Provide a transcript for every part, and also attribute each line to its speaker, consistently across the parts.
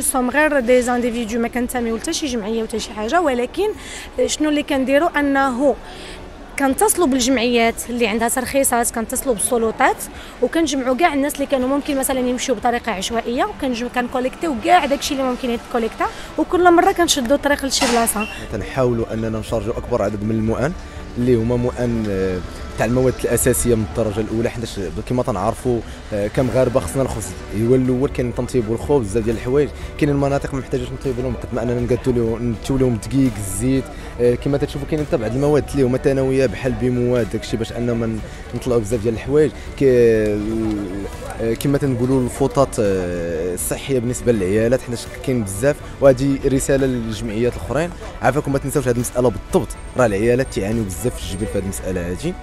Speaker 1: sommes غير des individus ما كنتميو حتى شي جمعيه ولا شي حاجة ولكن شنو اللي كنديروا انه كنتصلوا بالجمعيات اللي عندها ترخيصات كنتصلوا بالسلطات وكنجمعوا كاع الناس اللي كانوا ممكن مثلا يمشيو بطريقه عشوائيه وكنكوليكتيو كاع داكشي اللي ممكن يتكوليكتا وكل مره كنشدوا الطريق لشي بلاصه
Speaker 2: تنحاولوا اننا نشارجوا اكبر عدد من المؤن اللي هما مؤن تاع المواد الأساسية من الدرجة الأولى حيت كما تنعرفوا آه، كمغاربه خصنا الخبز هو الأول كاين تنطيبوا الخبز بزاف ديال الحوايج. كاين المناطق ما محتاجاش نطيبوا لهم ما اننا نقادوا لهم نتو لهم الدقيق الزيت. آه، كما تشوفوا كاين حتى بعض المواد اللي هما ثانويه بحال بمواد داكشي باش اننا نطلعوا بزاف ديال الحوايج. آه، كما تنقولوا الفوطات الصحية بالنسبة للعيالات حنا كاين بزاف. وهذه رسالة للجمعيات الأخرين. عافاكم ما تنساوش هذه المسألة بالضبط. راه العيالات تعانيوا بزاف في الجبل في هذه المسألة هذه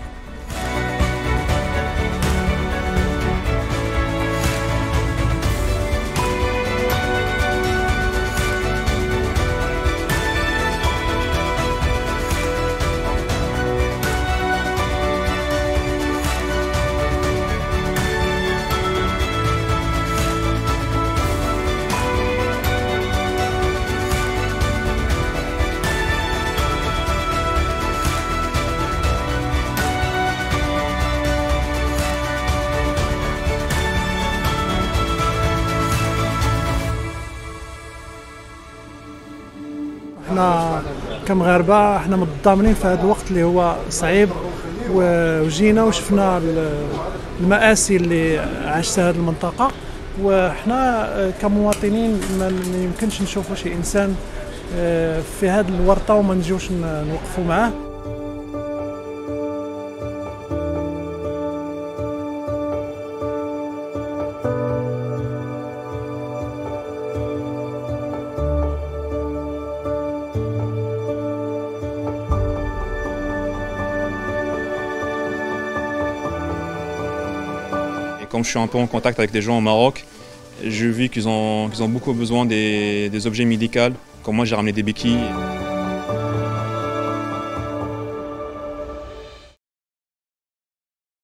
Speaker 3: إحنا كمغاربة إحنا متضامنين في هذا الوقت اللي هو صعيب وجينا وشفنا المآسي اللي عاشتها هذه المنطقة. وحنا كمواطنين ما يمكنش نشوفوا شي إنسان آه، في هذه الورطة وما نجيوش نوقفوا معاه.
Speaker 4: Je suis un peu en contact avec des gens au Maroc, j'ai vu qu'ils ont, beaucoup besoin des objets médicaux, comme moi j'ai ramené des béquilles.